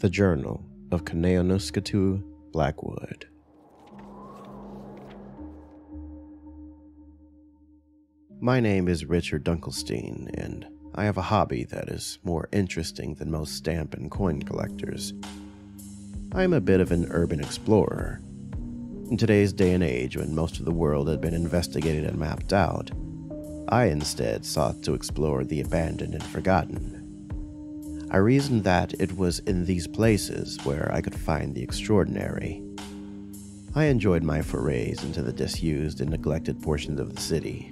The Journal of Kaneonuskatew Blackwood. My name is Richard Dunkelstein, and I have a hobby that is more interesting than most stamp and coin collectors. I am a bit of an urban explorer. In today's day and age, when most of the world had been investigated and mapped out, I instead sought to explore the abandoned and forgotten. I reasoned that it was in these places where I could find the extraordinary. I enjoyed my forays into the disused and neglected portions of the city.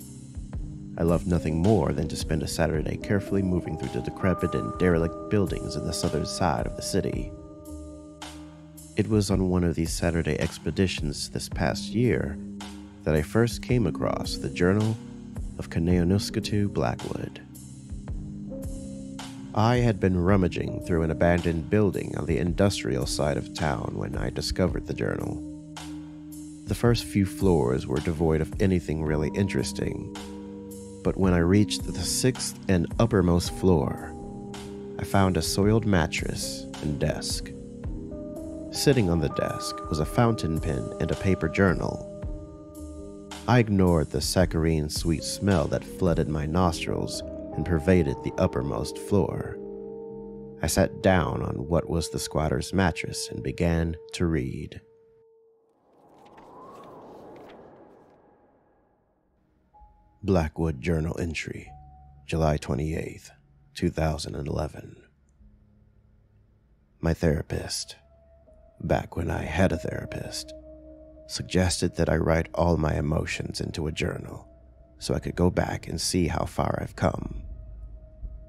I loved nothing more than to spend a Saturday carefully moving through the decrepit and derelict buildings in the southern side of the city. It was on one of these Saturday expeditions this past year that I first came across the Journal of Kaneonuskatew Blackwood. I had been rummaging through an abandoned building on the industrial side of town when I discovered the journal. The first few floors were devoid of anything really interesting, but when I reached the sixth and uppermost floor, I found a soiled mattress and desk. Sitting on the desk was a fountain pen and a paper journal. I ignored the saccharine sweet smell that flooded my nostrils and pervaded the uppermost floor. I sat down on what was the squatter's mattress and began to read. Blackwood Journal Entry, July 28th, 2011. My therapist, back when I had a therapist, suggested that I write all my emotions into a journal so I could go back and see how far I've come.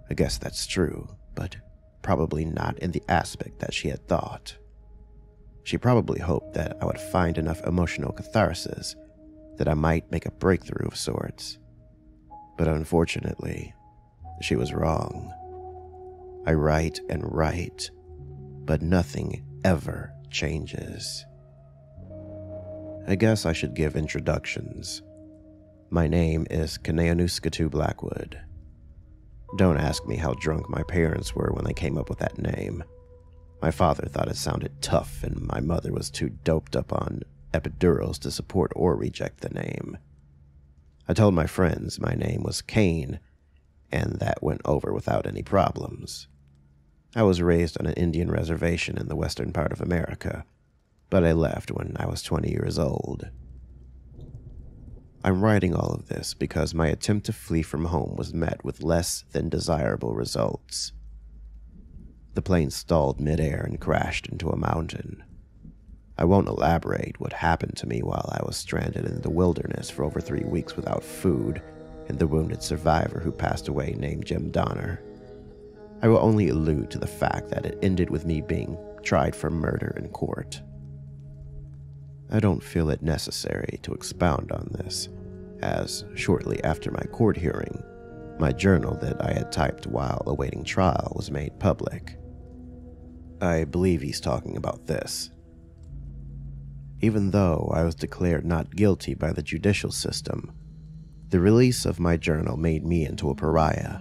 I guess that's true, but probably not in the aspect that she had thought. She probably hoped that I would find enough emotional catharsis that I might make a breakthrough of sorts. But unfortunately, she was wrong. I write and write, but nothing ever changes. I guess I should give introductions. My name is Kaneonuskatew Blackwood. Don't ask me how drunk my parents were when they came up with that name. My father thought it sounded tough, and my mother was too doped up on epidurals to support or reject the name. I told my friends my name was Kane, and that went over without any problems. I was raised on an Indian reservation in the western part of America, but I left when I was 20 years old. I'm writing all of this because my attempt to flee from home was met with less than desirable results. The plane stalled midair and crashed into a mountain. I won't elaborate what happened to me while I was stranded in the wilderness for over three weeks without food and the wounded survivor who passed away named Jim Donner. I will only allude to the fact that it ended with me being tried for murder in court. I don't feel it necessary to expound on this, as shortly after my court hearing, my journal that I had typed while awaiting trial was made public. I believe he's talking about this. Even though I was declared not guilty by the judicial system, the release of my journal made me into a pariah.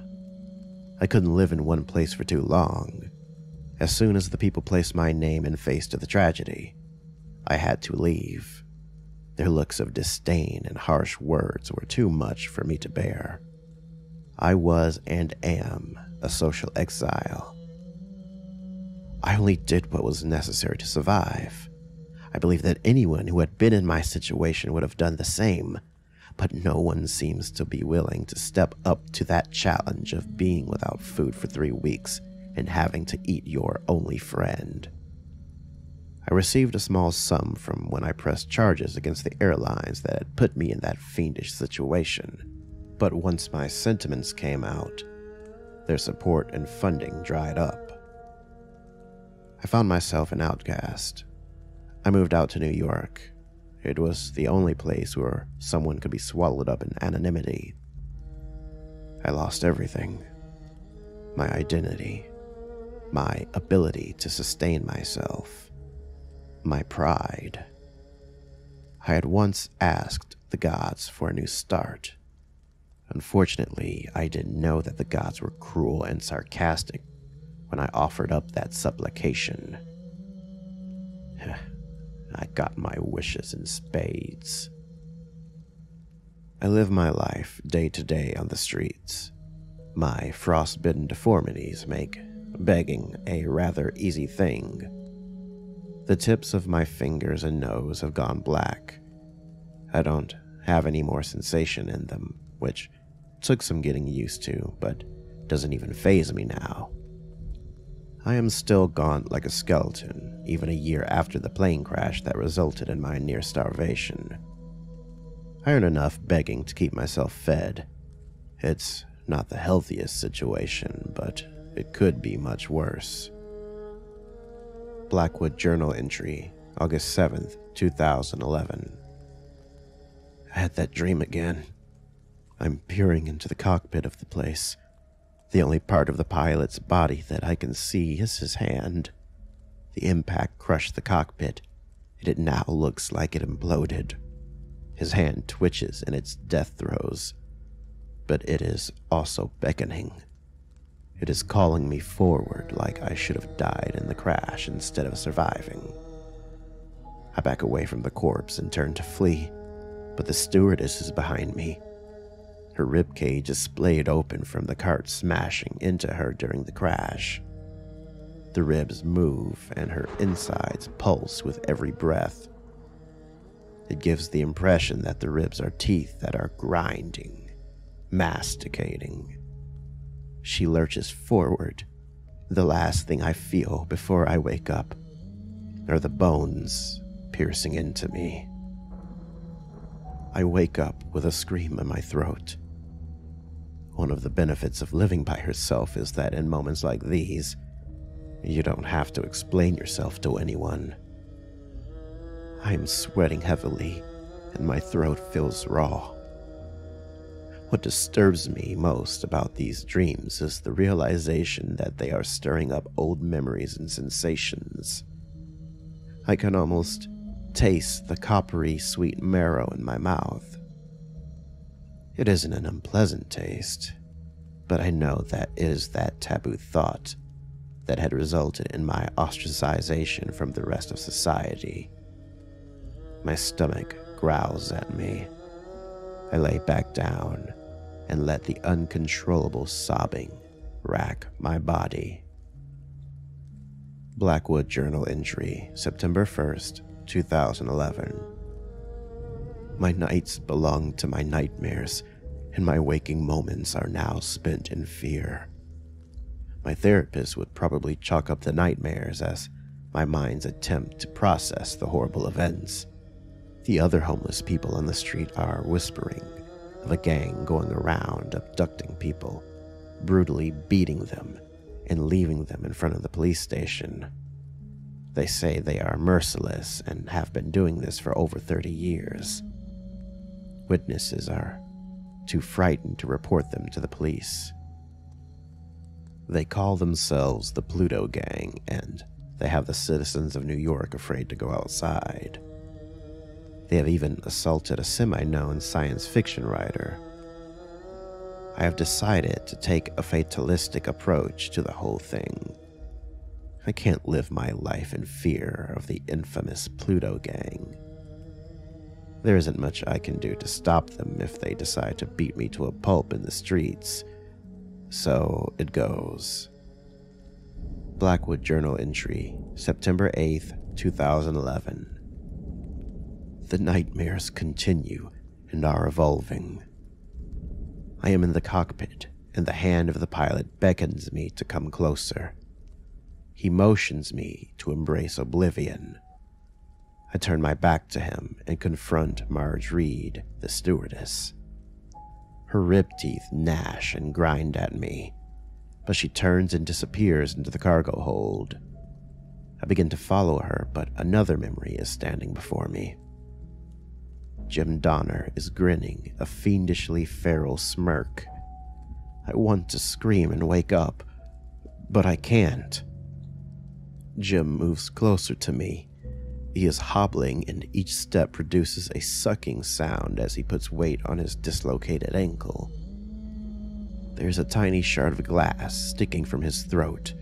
I couldn't live in one place for too long. As soon as the people placed my name and face to the tragedy, I had to leave. Their looks of disdain and harsh words were too much for me to bear. I was and am a social exile. I only did what was necessary to survive. I believe that anyone who had been in my situation would have done the same, but no one seems to be willing to step up to that challenge of being without food for three weeks and having to eat your only friend. I received a small sum from when I pressed charges against the airlines that had put me in that fiendish situation. But once my sentiments came out, their support and funding dried up. I found myself an outcast. I moved out to New York. It was the only place where someone could be swallowed up in anonymity. I lost everything my identity, my ability to sustain myself my pride. I had once asked the gods for a new start. Unfortunately, I didn't know that the gods were cruel and sarcastic, when I offered up that supplication. I got my wishes in spades. I live my life day to day on the streets. My frostbitten deformities make begging a rather easy thing. The tips of my fingers and nose have gone black. I don't have any more sensation in them, which took some getting used to, but doesn't even phase me now. I am still gaunt like a skeleton, even a year after the plane crash that resulted in my near starvation. I earn enough begging to keep myself fed. It's not the healthiest situation, but it could be much worse. Blackwood Journal entry, August 7th, 2011. I had that dream again. I'm peering into the cockpit of the place. The only part of the pilot's body that I can see is his hand. The impact crushed the cockpit, and it now looks like it imploded. His hand twitches in its death throes, but it is also beckoning. It is calling me forward like I should have died in the crash instead of surviving. I back away from the corpse and turn to flee, but the stewardess is behind me. Her rib cage is splayed open from the cart smashing into her during the crash. The ribs move and her insides pulse with every breath. It gives the impression that the ribs are teeth that are grinding, masticating. She lurches forward. The last thing I feel before I wake up are the bones piercing into me. I wake up with a scream in my throat. One of the benefits of living by herself is that in moments like these, you don't have to explain yourself to anyone. I am sweating heavily, and my throat feels raw. What disturbs me most about these dreams is the realization that they are stirring up old memories and sensations. I can almost taste the coppery sweet marrow in my mouth. It isn't an unpleasant taste, but I know that is that taboo thought that had resulted in my ostracization from the rest of society. My stomach growls at me. I lay back down and let the uncontrollable sobbing rack my body. Blackwood Journal entry, September 1st, 2011. My nights belong to my nightmares, and my waking moments are now spent in fear. My therapist would probably chalk up the nightmares as my mind's attempt to process the horrible events. The other homeless people on the street are whispering of a gang going around abducting people, brutally beating them, and leaving them in front of the police station. They say they are merciless and have been doing this for over 30 years. Witnesses are too frightened to report them to the police. They call themselves the Pluto Gang, and they have the citizens of New York afraid to go outside. They have even assaulted a semi known science fiction writer. I have decided to take a fatalistic approach to the whole thing. I can't live my life in fear of the infamous Pluto Gang. There isn't much I can do to stop them if they decide to beat me to a pulp in the streets. So it goes. Blackwood Journal entry, September 8th, 2011. The nightmares continue and are evolving. I am in the cockpit, and the hand of the pilot beckons me to come closer. He motions me to embrace oblivion. I turn my back to him and confront Marge Reed, the stewardess. Her rib teeth gnash and grind at me, but she turns and disappears into the cargo hold. I begin to follow her, but another memory is standing before me. Jim Donner is grinning a fiendishly feral smirk. I want to scream and wake up, but I can't. Jim moves closer to me. He is hobbling, and each step produces a sucking sound as he puts weight on his dislocated ankle. There's a tiny shard of glass sticking from his throat,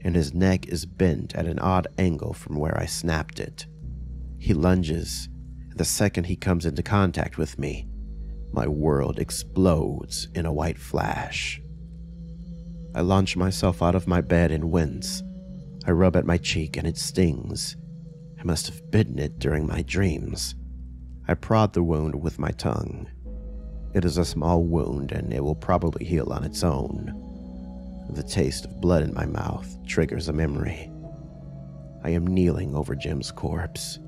and his neck is bent at an odd angle from where I snapped it. He lunges, the second he comes into contact with me, my world explodes in a white flash. I launch myself out of my bed and wince. I rub at my cheek and it stings. I must have bitten it during my dreams. I prod the wound with my tongue. It is a small wound and it will probably heal on its own. The taste of blood in my mouth triggers a memory. I am kneeling over Jim's corpse,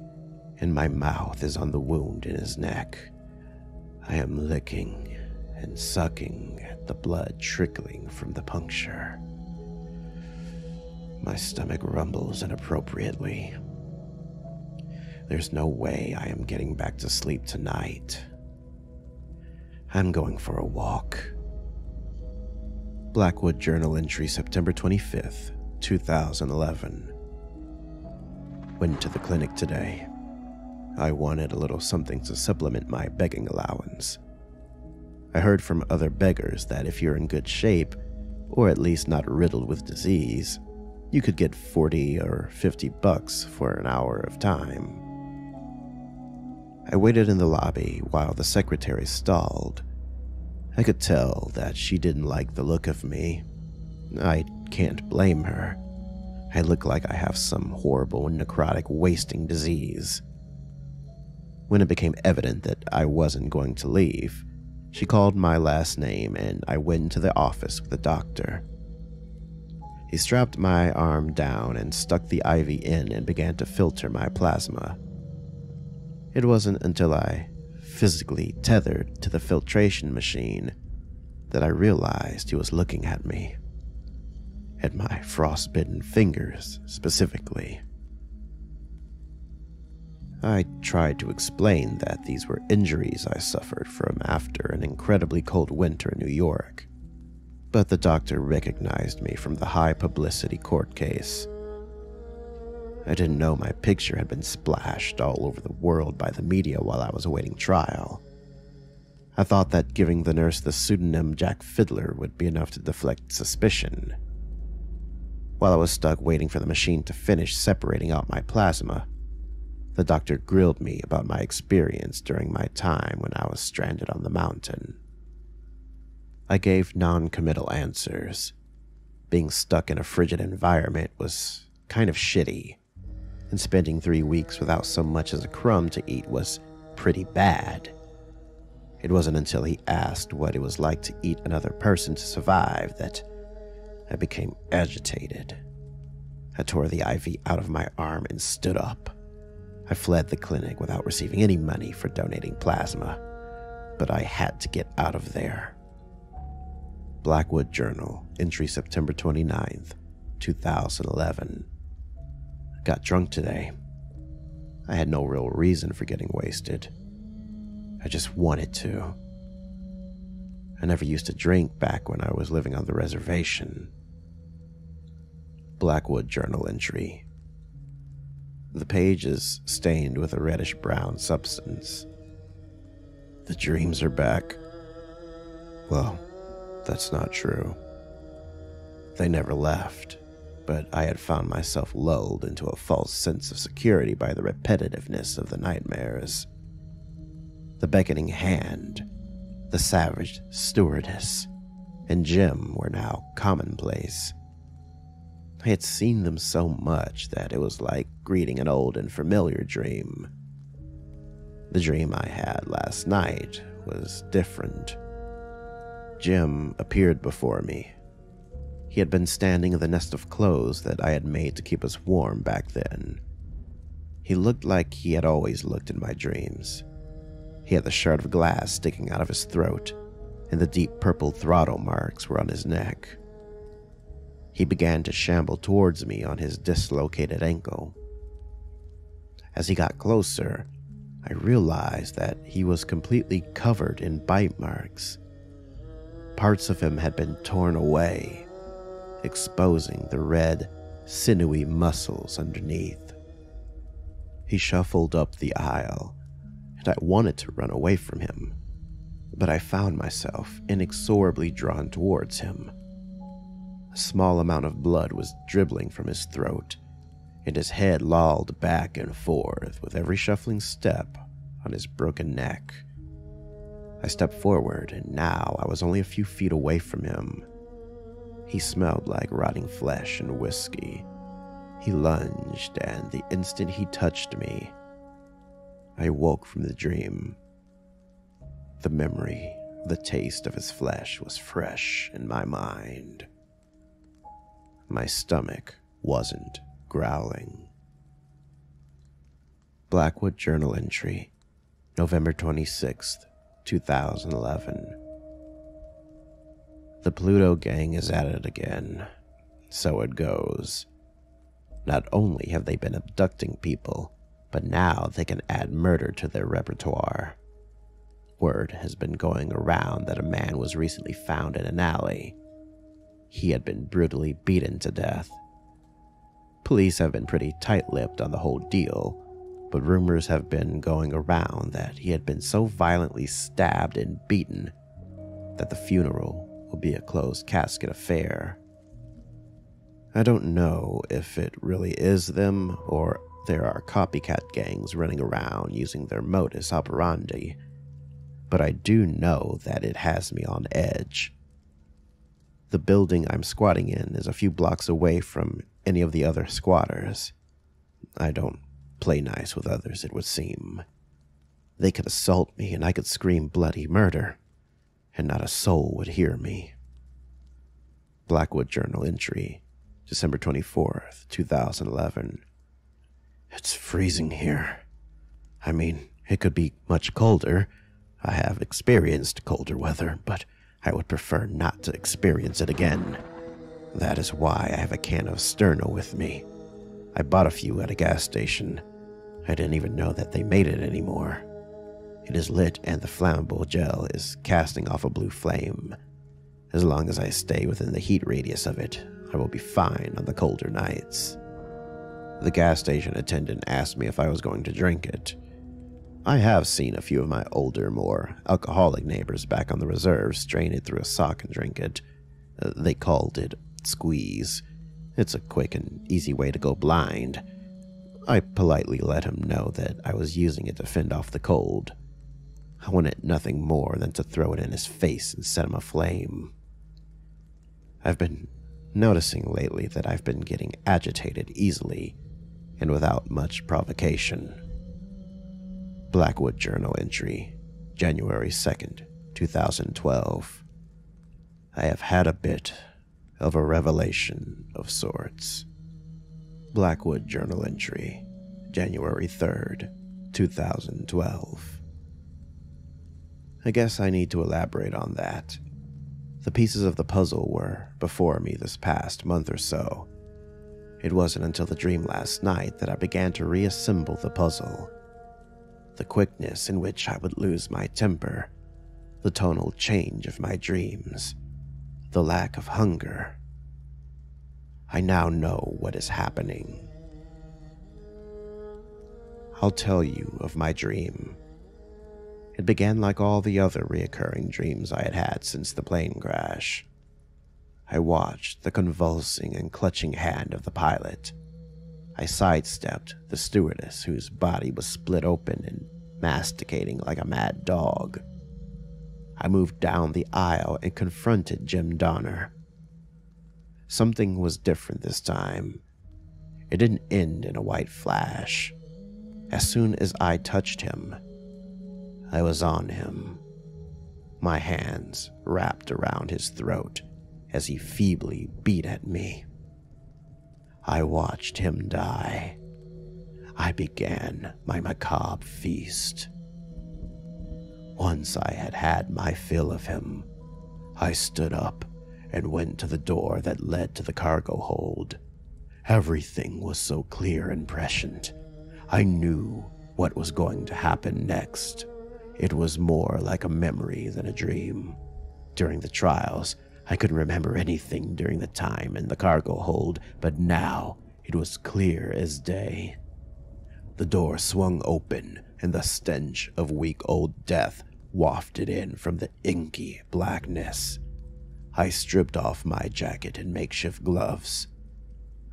and my mouth is on the wound in his neck. I am licking and sucking at the blood trickling from the puncture. My stomach rumbles inappropriately. There's no way I am getting back to sleep tonight. I'm going for a walk. Blackwood Journal entry September 25th, 2011. Went to the clinic today. I wanted a little something to supplement my begging allowance. I heard from other beggars that if you're in good shape, or at least not riddled with disease, you could get 40 or 50 bucks for an hour of time. I waited in the lobby while the secretary stalled. I could tell that she didn't like the look of me. I can't blame her. I look like I have some horrible necrotic wasting disease. When it became evident that I wasn't going to leave, she called my last name and I went into the office with the doctor. He strapped my arm down and stuck the IV in and began to filter my plasma. It wasn't until I physically tethered to the filtration machine that I realized he was looking at me. At my frostbitten fingers, specifically. I tried to explain that these were injuries I suffered from after an incredibly cold winter in New York, but the doctor recognized me from the high publicity court case I didn't know my picture had been splashed all over the world by the media while I was awaiting trial. I thought that giving the nurse the pseudonym Jack Fiddler would be enough to deflect suspicion. While I was stuck waiting for the machine to finish separating out my plasma, the doctor grilled me about my experience during my time when I was stranded on the mountain. I gave non committal answers. Being stuck in a frigid environment was kind of shitty, and spending three weeks without so much as a crumb to eat was pretty bad. It wasn't until he asked what it was like to eat another person to survive that I became agitated. I tore the IV out of my arm and stood up. I fled the clinic without receiving any money for donating plasma, but I had to get out of there. Blackwood Journal, entry September 29th, 2011. Got drunk today. I had no real reason for getting wasted. I just wanted to. I never used to drink back when I was living on the reservation. Blackwood Journal entry. The page is stained with a reddish brown substance. The dreams are back. Well, that's not true. They never left but I had found myself lulled into a false sense of security by the repetitiveness of the nightmares. The beckoning hand, the savage stewardess, and Jim were now commonplace. I had seen them so much that it was like greeting an old and familiar dream. The dream I had last night was different. Jim appeared before me, he had been standing in the nest of clothes that I had made to keep us warm back then. He looked like he had always looked in my dreams. He had the shard of glass sticking out of his throat, and the deep purple throttle marks were on his neck. He began to shamble towards me on his dislocated ankle. As he got closer, I realized that he was completely covered in bite marks. Parts of him had been torn away, exposing the red, sinewy muscles underneath. He shuffled up the aisle, and I wanted to run away from him, but I found myself inexorably drawn towards him. A small amount of blood was dribbling from his throat, and his head lolled back and forth with every shuffling step on his broken neck. I stepped forward, and now I was only a few feet away from him. He smelled like rotting flesh and whiskey. He lunged, and the instant he touched me, I woke from the dream. The memory, the taste of his flesh was fresh in my mind. My stomach wasn't growling. Blackwood Journal Entry, November 26th, 2011. The Pluto gang is at it again. So it goes. Not only have they been abducting people, but now they can add murder to their repertoire. Word has been going around that a man was recently found in an alley. He had been brutally beaten to death. Police have been pretty tight lipped on the whole deal, but rumors have been going around that he had been so violently stabbed and beaten that the funeral will be a closed casket affair. I don't know if it really is them or there are copycat gangs running around using their modus operandi, but I do know that it has me on edge. The building I'm squatting in is a few blocks away from any of the other squatters. I don't play nice with others, it would seem. They could assault me and I could scream bloody murder, and not a soul would hear me. Blackwood Journal entry, December 24th, 2011. It's freezing here. I mean, it could be much colder. I have experienced colder weather, but I would prefer not to experience it again. That is why I have a can of Sterno with me. I bought a few at a gas station I didn't even know that they made it anymore. It is lit and the flammable gel is casting off a blue flame. As long as I stay within the heat radius of it, I will be fine on the colder nights. The gas station attendant asked me if I was going to drink it. I have seen a few of my older, more alcoholic neighbors back on the reserve strain it through a sock and drink it. They called it squeeze. It's a quick and easy way to go blind. I politely let him know that I was using it to fend off the cold. I wanted nothing more than to throw it in his face and set him aflame. I've been noticing lately that I've been getting agitated easily and without much provocation. Blackwood Journal entry, January 2nd, 2012. I have had a bit of a revelation of sorts. Blackwood Journal entry, January 3rd, 2012. I guess I need to elaborate on that. The pieces of the puzzle were before me this past month or so. It wasn't until the dream last night that I began to reassemble the puzzle. The quickness in which I would lose my temper, the tonal change of my dreams, the lack of hunger, I now know what is happening. I'll tell you of my dream. It began like all the other reoccurring dreams I had had since the plane crash. I watched the convulsing and clutching hand of the pilot. I sidestepped the stewardess whose body was split open and masticating like a mad dog. I moved down the aisle and confronted Jim Donner, Something was different this time. It didn't end in a white flash. As soon as I touched him, I was on him. My hands wrapped around his throat as he feebly beat at me. I watched him die. I began my macabre feast. Once I had had my fill of him, I stood up and went to the door that led to the cargo hold. Everything was so clear and prescient. I knew what was going to happen next. It was more like a memory than a dream. During the trials, I couldn't remember anything during the time in the cargo hold, but now it was clear as day. The door swung open, and the stench of week old death wafted in from the inky blackness. I stripped off my jacket and makeshift gloves.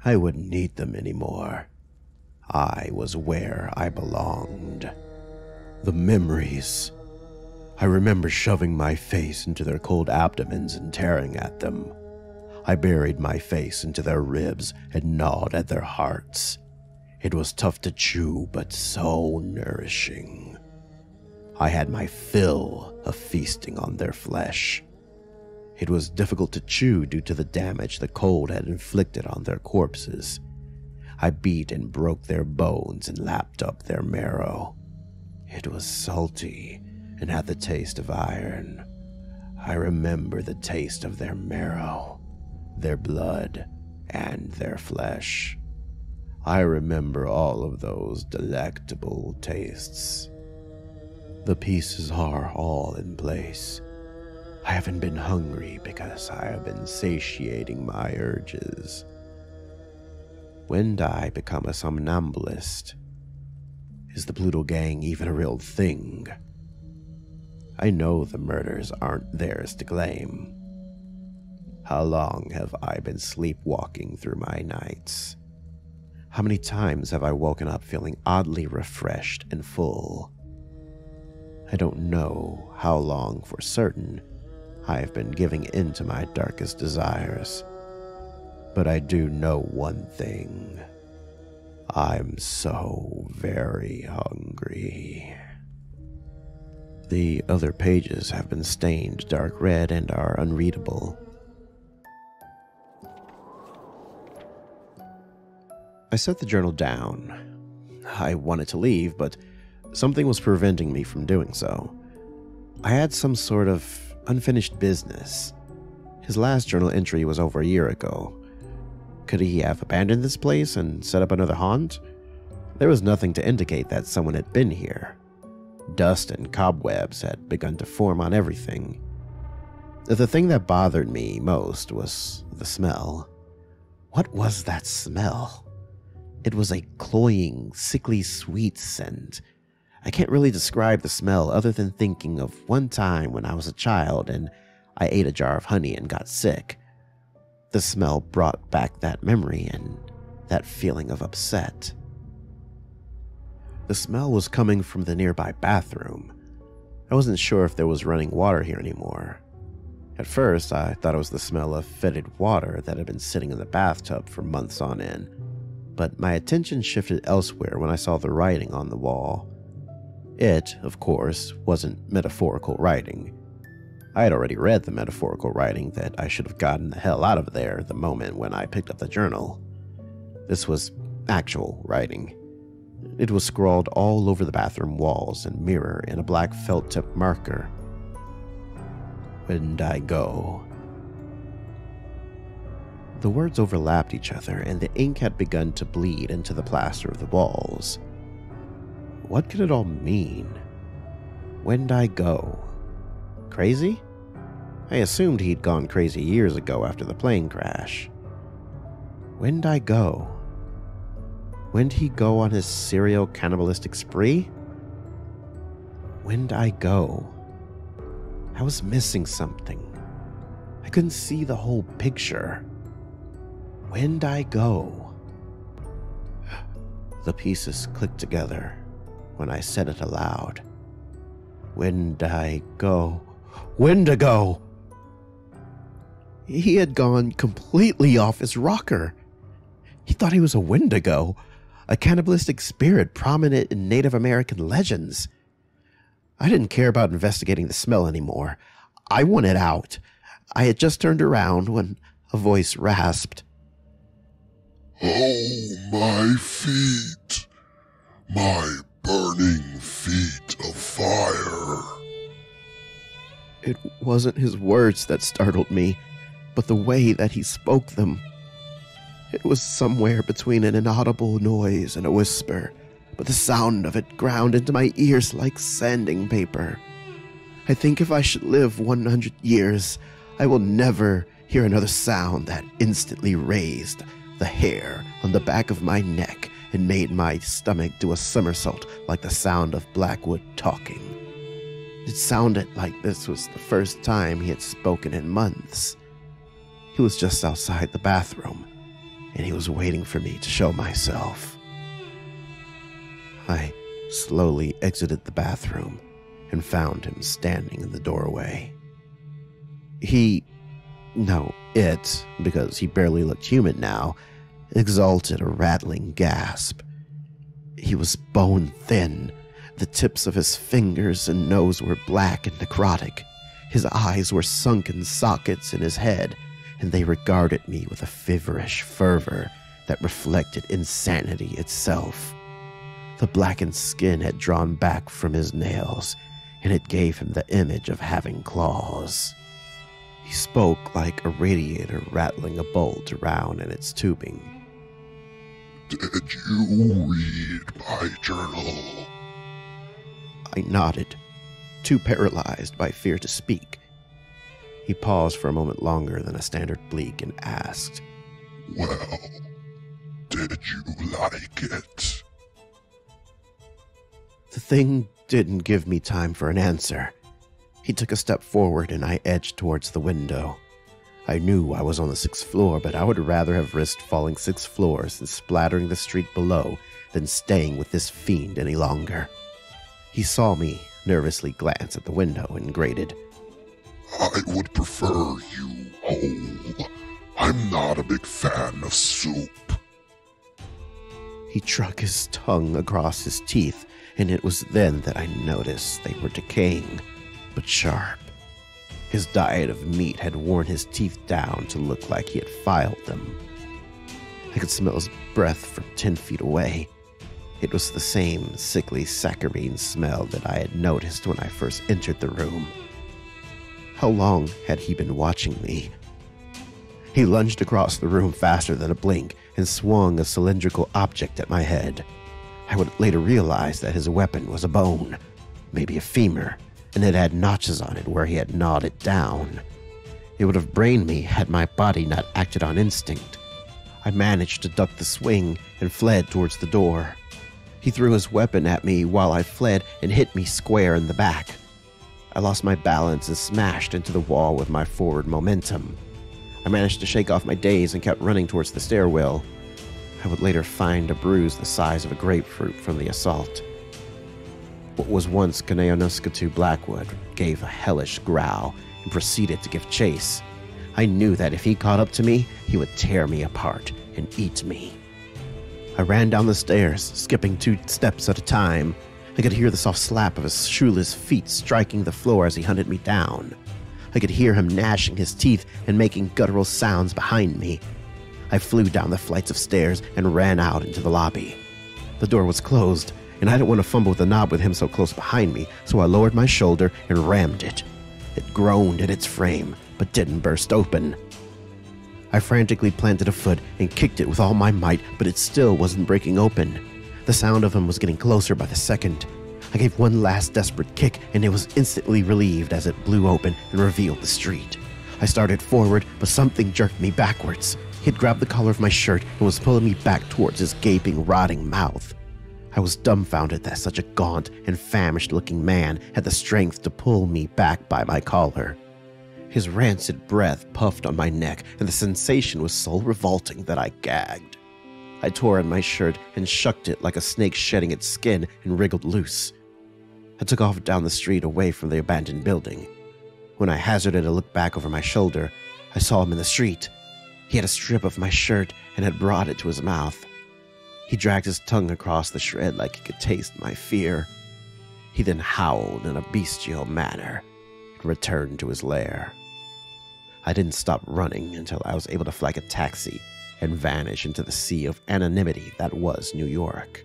I wouldn't need them anymore. I was where I belonged. The memories. I remember shoving my face into their cold abdomens and tearing at them. I buried my face into their ribs and gnawed at their hearts. It was tough to chew, but so nourishing. I had my fill of feasting on their flesh. It was difficult to chew due to the damage the cold had inflicted on their corpses. I beat and broke their bones and lapped up their marrow. It was salty and had the taste of iron. I remember the taste of their marrow, their blood, and their flesh. I remember all of those delectable tastes. The pieces are all in place I haven't been hungry because I have been satiating my urges. When did I become a somnambulist? Is the Pluto Gang even a real thing? I know the murders aren't theirs to claim. How long have I been sleepwalking through my nights? How many times have I woken up feeling oddly refreshed and full? I don't know how long for certain, I have been giving in to my darkest desires. But I do know one thing. I'm so very hungry. The other pages have been stained dark red and are unreadable. I set the journal down. I wanted to leave, but something was preventing me from doing so. I had some sort of unfinished business. His last journal entry was over a year ago. Could he have abandoned this place and set up another haunt? There was nothing to indicate that someone had been here. Dust and cobwebs had begun to form on everything. The thing that bothered me most was the smell. What was that smell? It was a cloying, sickly sweet scent I can't really describe the smell other than thinking of one time when I was a child and I ate a jar of honey and got sick. The smell brought back that memory and that feeling of upset. The smell was coming from the nearby bathroom. I wasn't sure if there was running water here anymore. At first, I thought it was the smell of fetid water that had been sitting in the bathtub for months on end, but my attention shifted elsewhere when I saw the writing on the wall. It, of course, wasn't metaphorical writing. I had already read the metaphorical writing that I should have gotten the hell out of there the moment when I picked up the journal. This was actual writing. It was scrawled all over the bathroom walls and mirror in a black felt tip marker. When I go? The words overlapped each other, and the ink had begun to bleed into the plaster of the walls. What could it all mean? When'd I go? Crazy? I assumed he'd gone crazy years ago after the plane crash. When'd I go? When'd he go on his serial cannibalistic spree? When'd I go? I was missing something. I couldn't see the whole picture. When'd I go? The pieces clicked together when I said it aloud. Wendigo. Wendigo! He had gone completely off his rocker. He thought he was a Wendigo, a cannibalistic spirit prominent in Native American legends. I didn't care about investigating the smell anymore. I wanted out. I had just turned around when a voice rasped. Oh, my feet! My burning feet of fire. It wasn't his words that startled me, but the way that he spoke them. It was somewhere between an inaudible noise and a whisper, but the sound of it ground into my ears like sanding paper. I think if I should live 100 years, I will never hear another sound that instantly raised the hair on the back of my neck and made my stomach do a somersault like the sound of Blackwood talking. It sounded like this was the first time he had spoken in months. He was just outside the bathroom, and he was waiting for me to show myself. I slowly exited the bathroom and found him standing in the doorway. He, no, it, because he barely looked human now, exalted a rattling gasp. He was bone thin. The tips of his fingers and nose were black and necrotic. His eyes were sunken sockets in his head, and they regarded me with a feverish fervor that reflected insanity itself. The blackened skin had drawn back from his nails, and it gave him the image of having claws. He spoke like a radiator rattling a bolt around in its tubing. Did you read my journal? I nodded, too paralyzed by fear to speak. He paused for a moment longer than a standard bleak and asked, Well, did you like it? The thing didn't give me time for an answer. He took a step forward and I edged towards the window. I knew I was on the sixth floor, but I would rather have risked falling six floors and splattering the street below than staying with this fiend any longer. He saw me nervously glance at the window and grated, I would prefer you whole. I'm not a big fan of soup. He struck his tongue across his teeth, and it was then that I noticed they were decaying, but sharp. His diet of meat had worn his teeth down to look like he had filed them. I could smell his breath from ten feet away. It was the same sickly saccharine smell that I had noticed when I first entered the room. How long had he been watching me? He lunged across the room faster than a blink and swung a cylindrical object at my head. I would later realize that his weapon was a bone, maybe a femur, and it had notches on it where he had gnawed it down. It would have brained me had my body not acted on instinct. I managed to duck the swing and fled towards the door. He threw his weapon at me while I fled and hit me square in the back. I lost my balance and smashed into the wall with my forward momentum. I managed to shake off my daze and kept running towards the stairwell. I would later find a bruise the size of a grapefruit from the assault. What was once Kaneonuskatew Blackwood gave a hellish growl and proceeded to give chase. I knew that if he caught up to me, he would tear me apart and eat me. I ran down the stairs, skipping two steps at a time. I could hear the soft slap of his shoeless feet striking the floor as he hunted me down. I could hear him gnashing his teeth and making guttural sounds behind me. I flew down the flights of stairs and ran out into the lobby. The door was closed, and I didn't want to fumble with the knob with him so close behind me, so I lowered my shoulder and rammed it. It groaned in its frame, but didn't burst open. I frantically planted a foot and kicked it with all my might, but it still wasn't breaking open. The sound of him was getting closer by the second. I gave one last desperate kick, and it was instantly relieved as it blew open and revealed the street. I started forward, but something jerked me backwards. He had grabbed the collar of my shirt and was pulling me back towards his gaping, rotting mouth. I was dumbfounded that such a gaunt and famished looking man had the strength to pull me back by my collar. His rancid breath puffed on my neck, and the sensation was so revolting that I gagged. I tore at my shirt and shucked it like a snake shedding its skin and wriggled loose. I took off down the street away from the abandoned building. When I hazarded a look back over my shoulder, I saw him in the street. He had a strip of my shirt and had brought it to his mouth. He dragged his tongue across the shred like he could taste my fear. He then howled in a bestial manner and returned to his lair. I didn't stop running until I was able to flag a taxi and vanish into the sea of anonymity that was New York.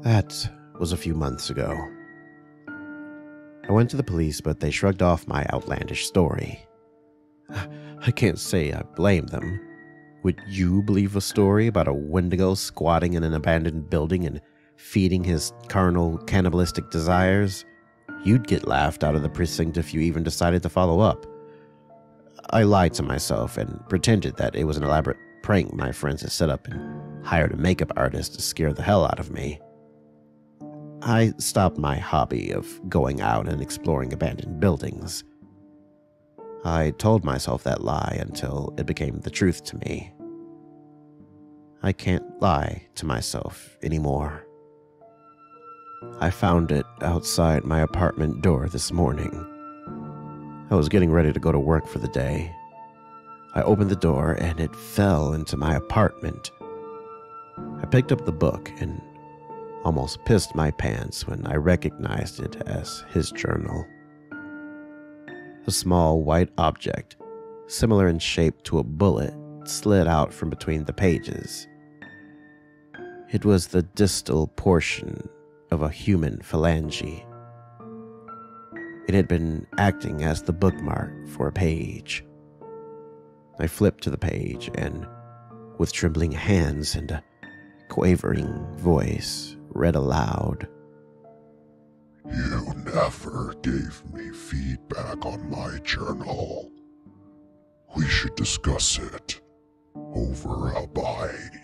That was a few months ago. I went to the police, but they shrugged off my outlandish story. I can't say I blame them. Would you believe a story about a Wendigo squatting in an abandoned building and feeding his carnal, cannibalistic desires? You'd get laughed out of the precinct if you even decided to follow up. I lied to myself and pretended that it was an elaborate prank my friends had set up and hired a makeup artist to scare the hell out of me. I stopped my hobby of going out and exploring abandoned buildings. I told myself that lie until it became the truth to me. I can't lie to myself anymore. I found it outside my apartment door this morning. I was getting ready to go to work for the day. I opened the door and it fell into my apartment. I picked up the book and almost pissed my pants when I recognized it as his journal. A small white object, similar in shape to a bullet, slid out from between the pages. It was the distal portion of a human phalange. It had been acting as the bookmark for a page. I flipped to the page and, with trembling hands and a quavering voice, read aloud. You never gave me feedback on my journal. We should discuss it over a bite.